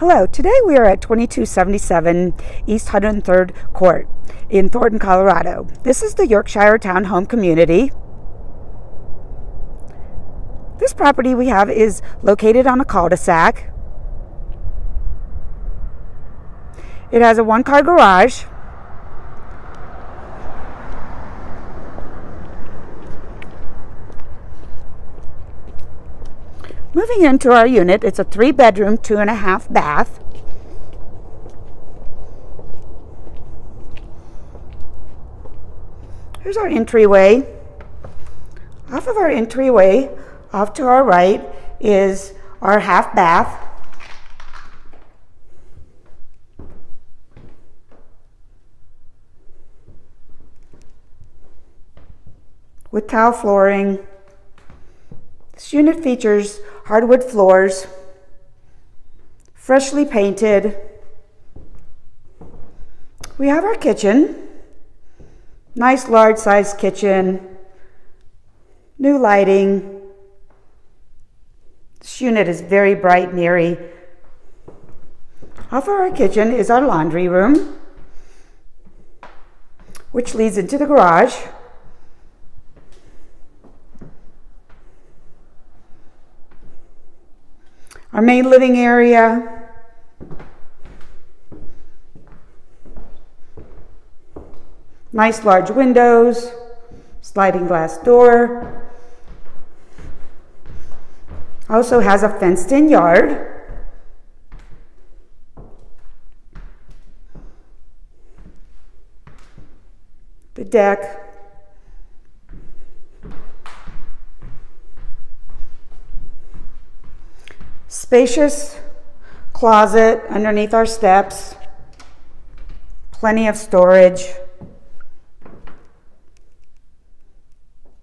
Hello, today we are at 2277 East 103rd Court in Thornton, Colorado. This is the Yorkshire Townhome community. This property we have is located on a cul-de-sac. It has a one-car garage. Moving into our unit, it's a three bedroom, two and a half bath. Here's our entryway. Off of our entryway, off to our right, is our half bath. With tile flooring. This unit features hardwood floors, freshly painted. We have our kitchen, nice large size kitchen, new lighting. This unit is very bright and airy. Off of our kitchen is our laundry room, which leads into the garage. Our main living area. Nice large windows, sliding glass door. Also has a fenced in yard. The deck Spacious closet underneath our steps. Plenty of storage.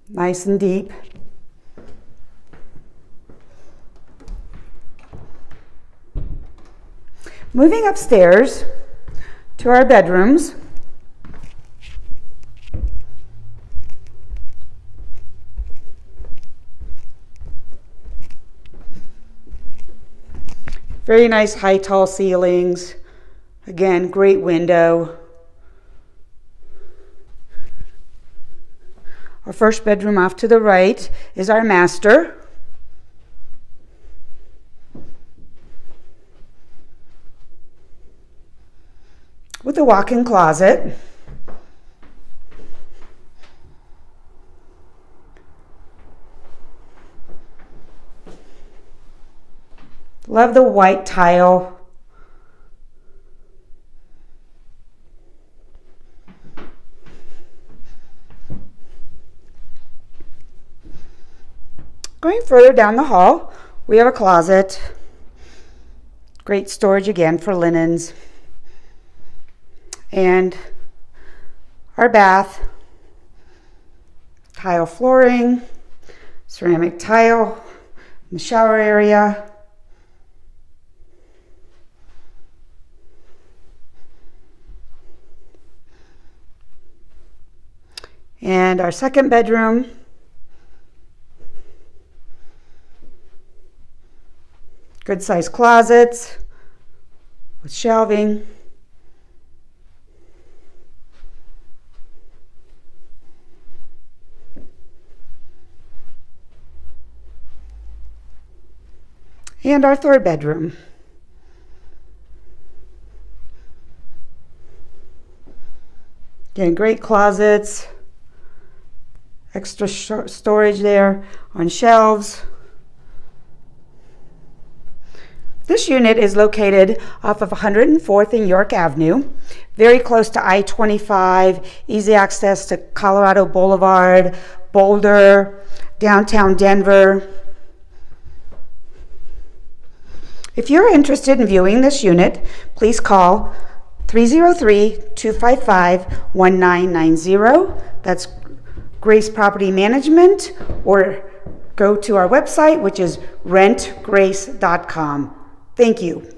Nice and deep. Moving upstairs to our bedrooms. Very nice high tall ceilings. Again, great window. Our first bedroom off to the right is our master. With a walk-in closet. Love the white tile. Going further down the hall, we have a closet. Great storage again for linens. And our bath, tile flooring, ceramic tile in the shower area, And our second bedroom. Good sized closets with shelving. And our third bedroom. Again, great closets extra storage there on shelves. This unit is located off of 104th and York Avenue, very close to I-25, easy access to Colorado Boulevard, Boulder, downtown Denver. If you're interested in viewing this unit, please call 303-255-1990. That's Grace Property Management or go to our website, which is rentgrace.com. Thank you.